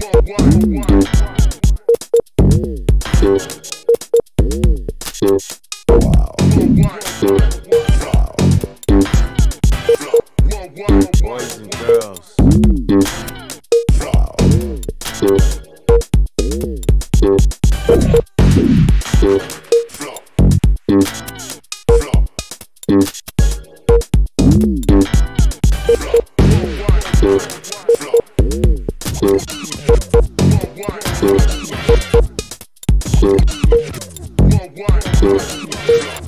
one, one, one. Yeah.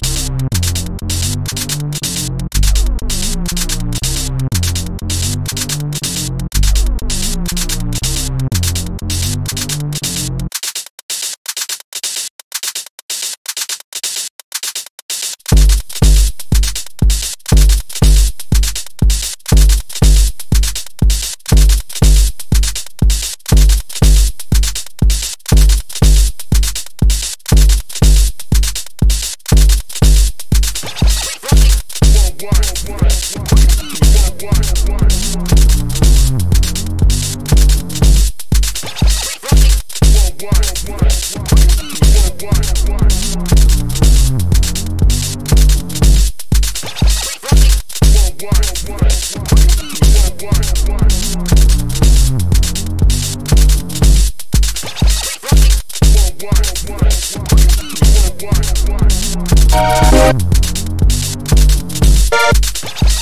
One,